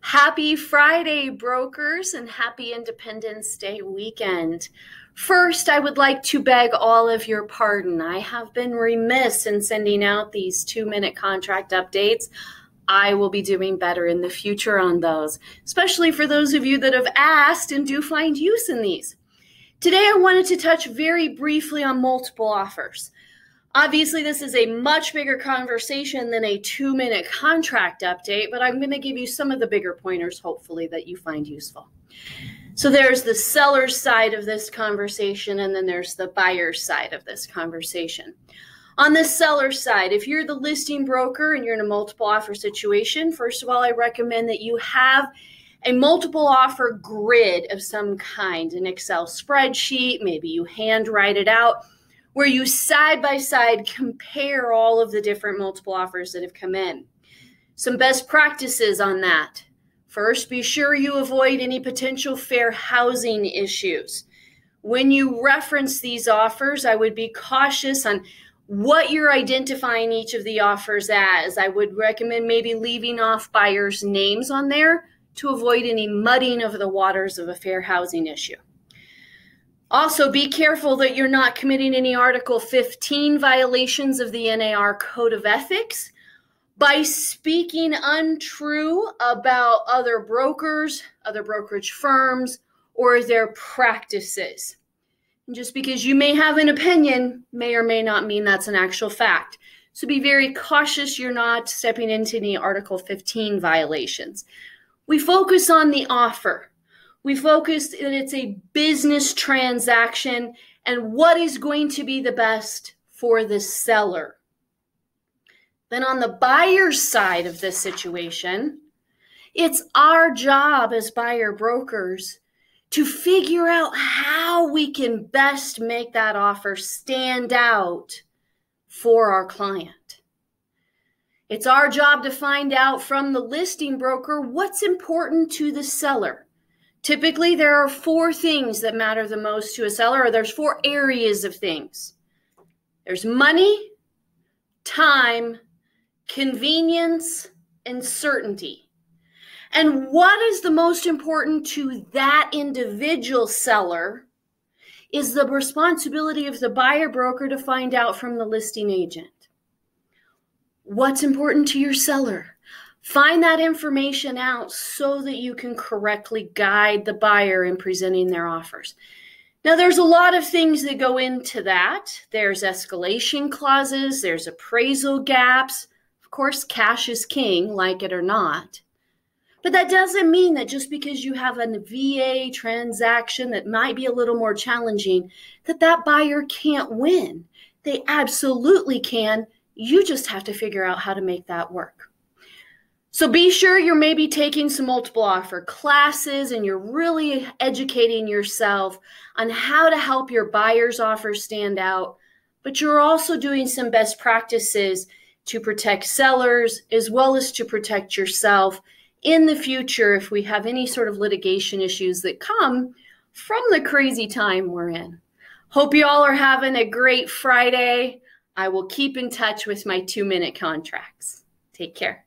Happy Friday, brokers, and happy Independence Day weekend. First, I would like to beg all of your pardon. I have been remiss in sending out these two minute contract updates. I will be doing better in the future on those, especially for those of you that have asked and do find use in these. Today, I wanted to touch very briefly on multiple offers. Obviously, this is a much bigger conversation than a two minute contract update, but I'm going to give you some of the bigger pointers, hopefully, that you find useful. So there's the seller's side of this conversation, and then there's the buyer's side of this conversation. On the seller side, if you're the listing broker and you're in a multiple offer situation, first of all, I recommend that you have a multiple offer grid of some kind, an Excel spreadsheet, maybe you handwrite it out where you side by side compare all of the different multiple offers that have come in. Some best practices on that. First, be sure you avoid any potential fair housing issues. When you reference these offers, I would be cautious on what you're identifying each of the offers as. I would recommend maybe leaving off buyers' names on there to avoid any muddying of the waters of a fair housing issue. Also, be careful that you're not committing any Article 15 violations of the NAR Code of Ethics by speaking untrue about other brokers, other brokerage firms, or their practices. And just because you may have an opinion may or may not mean that's an actual fact. So be very cautious you're not stepping into any Article 15 violations. We focus on the offer. We focused that it's a business transaction and what is going to be the best for the seller. Then on the buyer's side of this situation, it's our job as buyer brokers to figure out how we can best make that offer stand out for our client. It's our job to find out from the listing broker what's important to the seller. Typically, there are four things that matter the most to a seller, or there's four areas of things there's money, time, convenience, and certainty. And what is the most important to that individual seller is the responsibility of the buyer broker to find out from the listing agent. What's important to your seller? Find that information out so that you can correctly guide the buyer in presenting their offers. Now, there's a lot of things that go into that. There's escalation clauses, there's appraisal gaps. Of course, cash is king, like it or not. But that doesn't mean that just because you have a VA transaction that might be a little more challenging, that that buyer can't win. They absolutely can. You just have to figure out how to make that work. So be sure you're maybe taking some multiple offer classes and you're really educating yourself on how to help your buyer's offer stand out. But you're also doing some best practices to protect sellers as well as to protect yourself in the future if we have any sort of litigation issues that come from the crazy time we're in. Hope you all are having a great Friday. I will keep in touch with my two minute contracts. Take care.